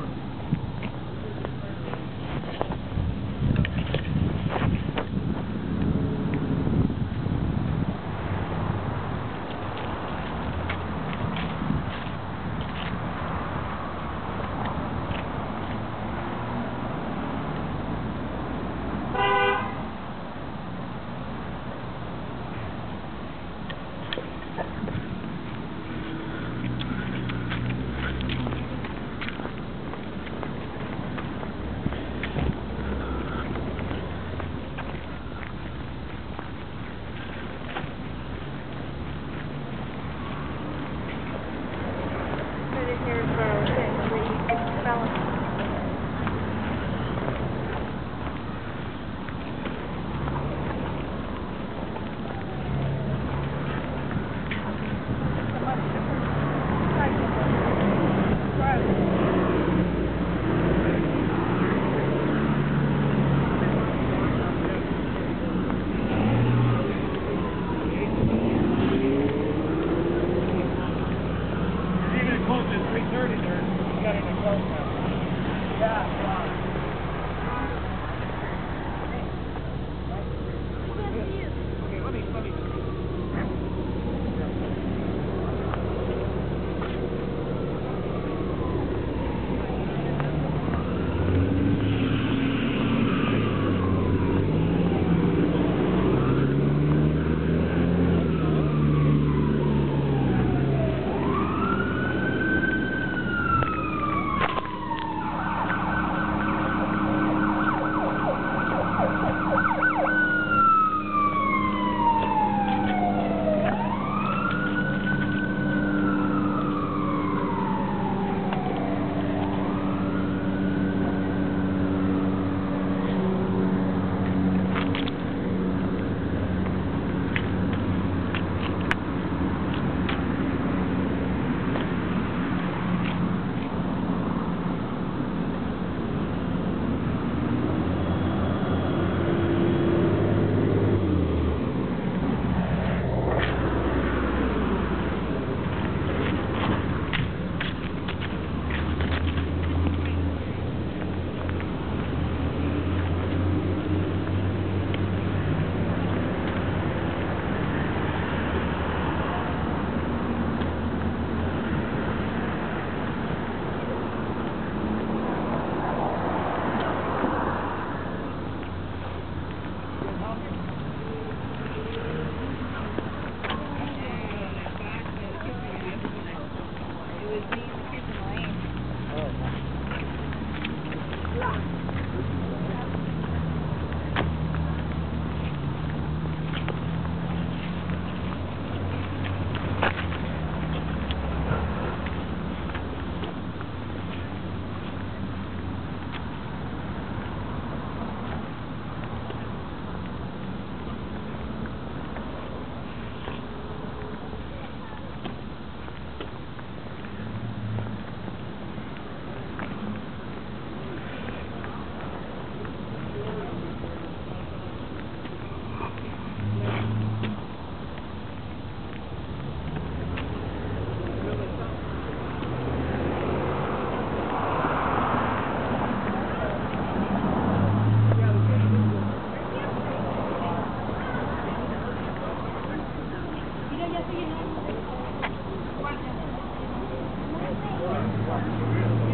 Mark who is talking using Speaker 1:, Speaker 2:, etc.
Speaker 1: down.
Speaker 2: ya el llenó.